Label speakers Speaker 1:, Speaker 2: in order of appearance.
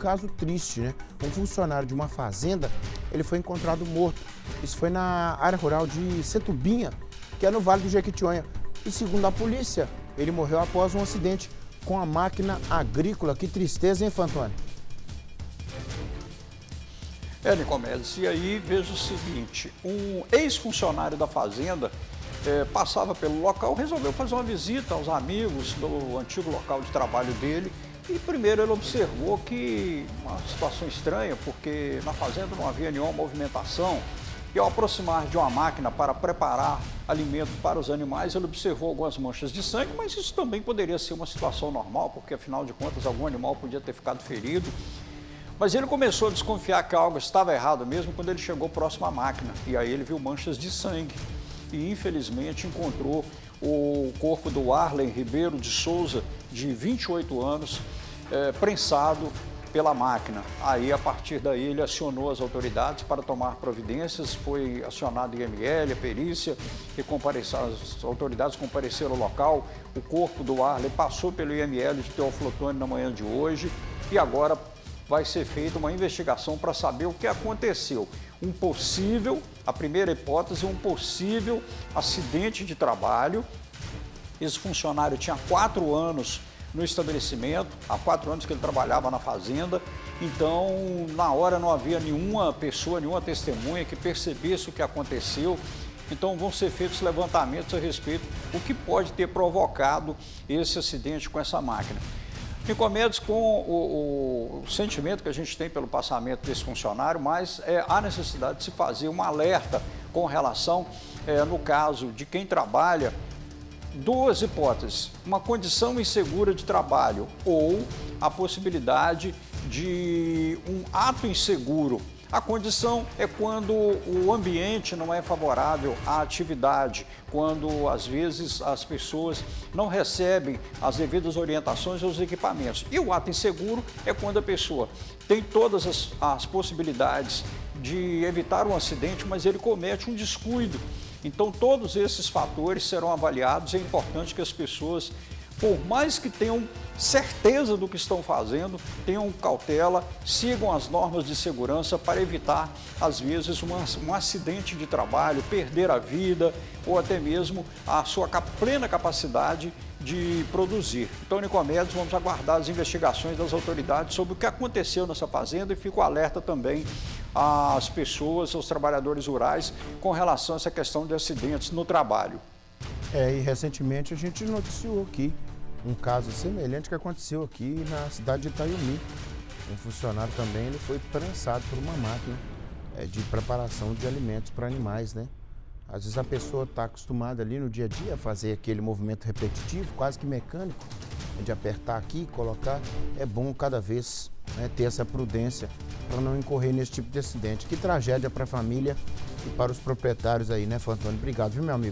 Speaker 1: caso triste, né? Um funcionário de uma fazenda, ele foi encontrado morto. Isso foi na área rural de Setubinha, que é no Vale do Jequitinhonha. E segundo a polícia, ele morreu após um acidente com a máquina agrícola. Que tristeza, hein, Fantônio?
Speaker 2: É, Nicomedes, e aí veja o seguinte, um ex-funcionário da fazenda é, passava pelo local, resolveu fazer uma visita aos amigos do antigo local de trabalho dele e primeiro ele observou que uma situação estranha, porque na fazenda não havia nenhuma movimentação. E ao aproximar de uma máquina para preparar alimento para os animais, ele observou algumas manchas de sangue, mas isso também poderia ser uma situação normal, porque afinal de contas algum animal podia ter ficado ferido. Mas ele começou a desconfiar que algo estava errado mesmo quando ele chegou próximo à máquina. E aí ele viu manchas de sangue e infelizmente encontrou o corpo do Arlen Ribeiro de Souza, de 28 anos, é, prensado pela máquina. Aí, a partir daí, ele acionou as autoridades para tomar providências, foi acionado IML, a perícia, e as autoridades compareceram ao local. O corpo do Arlen passou pelo IML de Teófilo Otoni na manhã de hoje e agora vai ser feita uma investigação para saber o que aconteceu. Um possível, a primeira hipótese, um possível acidente de trabalho. Esse funcionário tinha quatro anos no estabelecimento, há quatro anos que ele trabalhava na fazenda, então na hora não havia nenhuma pessoa, nenhuma testemunha que percebesse o que aconteceu. Então vão ser feitos levantamentos a respeito do que pode ter provocado esse acidente com essa máquina. Nicomedes, com o, o, o, sentimento que a gente tem pelo passamento desse funcionário, mas é, há necessidade de se fazer um alerta com relação, é, no caso de quem trabalha, duas hipóteses: uma condição insegura de trabalho ou a possibilidade de um ato inseguro a condição é quando o ambiente não é favorável à atividade, quando às vezes as pessoas não recebem as devidas orientações aos equipamentos. E o ato inseguro é quando a pessoa tem todas as, as possibilidades de evitar um acidente, mas ele comete um descuido. Então, todos esses fatores serão avaliados. É importante que as pessoas por mais que tenham certeza do que estão fazendo, tenham cautela, sigam as normas de segurança para evitar, às vezes, um acidente de trabalho, perder a vida ou até mesmo a sua plena capacidade de produzir. Então, Nicomedes, vamos aguardar as investigações das autoridades sobre o que aconteceu nessa fazenda e fico alerta também às pessoas, aos trabalhadores rurais, com relação a essa questão de acidentes no trabalho.
Speaker 1: É, e recentemente a gente noticiou aqui um caso semelhante que aconteceu aqui na cidade de Itaiumi. Um funcionário também ele foi prensado por uma máquina é, de preparação de alimentos para animais, né? Às vezes a pessoa está acostumada ali no dia a dia a fazer aquele movimento repetitivo, quase que mecânico, de apertar aqui, colocar. É bom cada vez né, ter essa prudência para não incorrer nesse tipo de acidente. Que tragédia para a família e para os proprietários aí, né, Fantônio? Obrigado, viu, meu amigo?